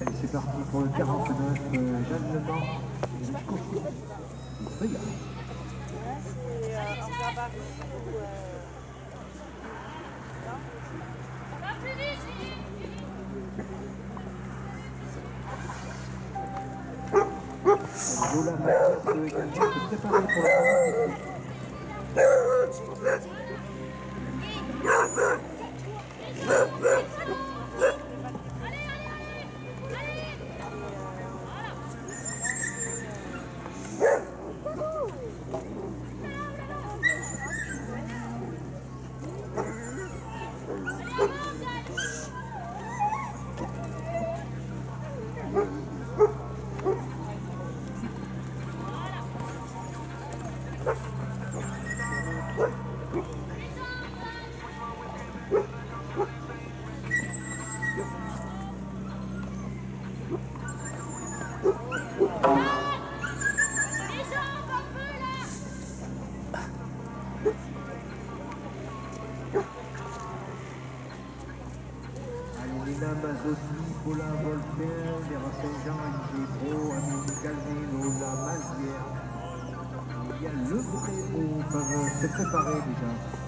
Allez, c'est parti pour le 49, euh, Jeanne Le Mans. C'est euh. Euh... Lola se préparer pour la Lina Mazotti, Paulin Voltaire, Vera Saint-Jean, Olivier Bro, Amélie Calvé, Lola Mazière. Il y a le Préau, peuvent se préparer déjà.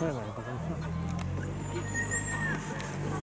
Muy.